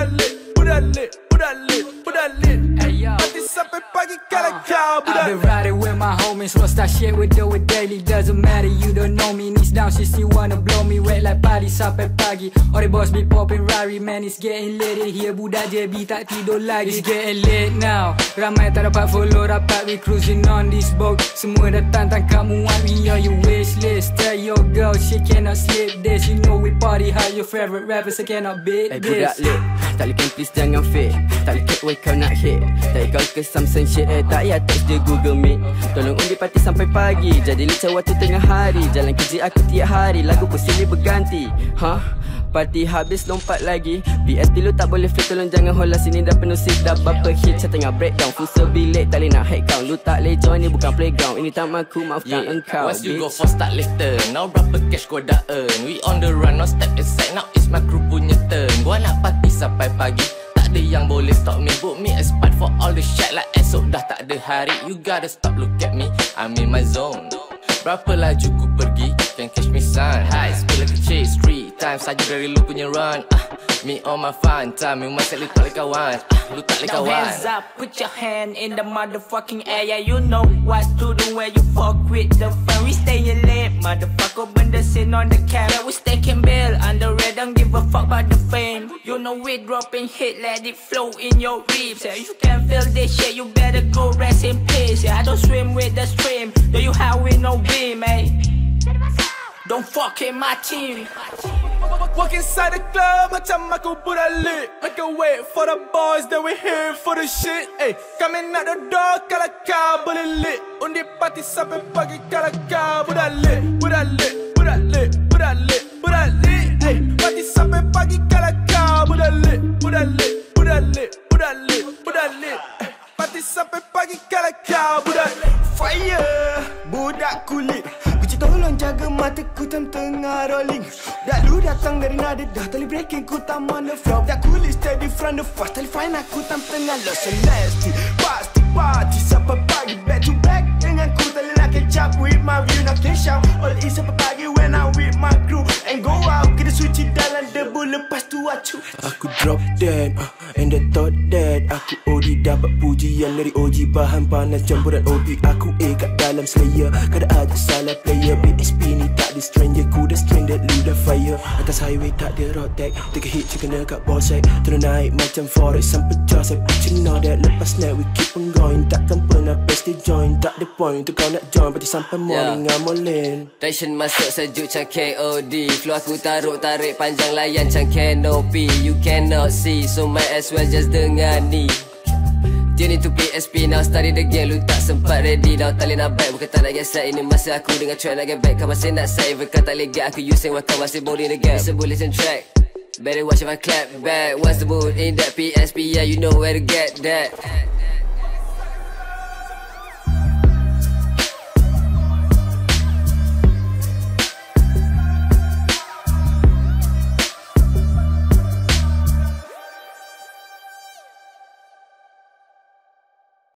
budalit, budalit, budalit, budalit. I've been riding with my homies, what's that shit we do it daily? Doesn't matter, you don't know me. Knees down, she still wanna blow me. Wet like party, sape pagi. All the boys be popping rari, man, it's getting lit. Here, Buddha JB, tak tidur lagi. It's getting late now. Ramai tak dapat follow, rapat we cruising on this boat. Semua datang tangkap muat, we are your wish list. Tell your girl she cannot slip this. You know we party hard Your favorite rappers I cannot beat Eh this. budak lit Tak boleh please jangan fake. Tak boleh why kau nak hate. Tak kau ke Samsung shit eh Tak payah text dia Google Meet. Tolong undi party sampai pagi Jadi licah waktu tengah hari. Jalan kerja aku tiap hari Lagu pun silih berganti. Huh? Party habis lompat lagi. PS dulu tak boleh flip Tolong jangan hola sini. Dah penuh seat Dah berapa hit Saya tengah breakdown. Full sebilik Tak boleh nak head count Lu tak boleh join ni bukan playground. Ini tamanku maafkan Yeah, engkau once you go for start later Now berapa cash kau dah earn. We on the run, now step aside. Now it's my crew punya turn. Gua nak party sampai pagi. Tak ada yang boleh stop me. Book me a spot for all the shit. Like esok dah tak ada hari. You gotta stop, look at me. I'm in my zone. Berapa laju ku pergi? Can catch me son High speed like a chase Three times saja dari lu punya run. Ah, Me on my fun time Memang set lu tak boleh kawan ah, Lu tak boleh Now hands up, put your hand in the motherfucking air. Yeah, you know what to do when you fuck with the fun. We staying late, motherfucker. Benda sin on the cab. Yeah, we staking bill under red. Don't give a fuck about the fame. You know we dropping hit, let it flow in your ribs. Yeah, you can feel this shit, you better go rest in peace. Yeah, I don't swim with the stream. Do you have with no beam, eh? Don't fuck in my team. Walk inside the club macam aku budak lit. Make a wait for the boys then we here for the shit Ay, coming out the door kalau kau boleh lit. Undi party sampai pagi kalau kau Budak lit, budak lit, tengah rolling Dak lu datang dari nada dah Tali breaking ku tam on the floor Dak kulit steady front the fast Tali fine aku tam tengah lost. Celeste Pasti party sampai pagi? Back to back dengan ku Tali nak catch up with my view Nak cash out. All is sampai pagi when I'm with my crew. And go out Kena suci dalam debu Lepas tu acu Aku drop dead uh, And the thought that Aku OD dapat pujian dari OG Bahan panas campuran OB Aku A kat dalam slayer. Kada ada salah player BSP ni tak ada stranger Ku dah stranded Lu dah fire. Atas highway tak ada road tag Take a hit je kena kat boss side Turun naik macam forex Sampai jas Aku cina that Lepas snap we keep on going Takkan the join Tak ada point. Untuk kau nak join Berarti sampai morning I'm all in Tension masuk sejuk macam KOD Flow aku taruh tarik panjang layan macam canopy You cannot see so might as well just dengar ni. Tune into PSP now study the game. Lu tak sempat ready now tak boleh nak back. Bukan tak nak get set Ini masa aku dengan track nak get back. Kau masih nak save Kau tak boleh get. Aku using While kau masih boarding the gap. It's a bulletin track. Better watch if I clap back. What's the mood in that PSP Yeah you know where to get that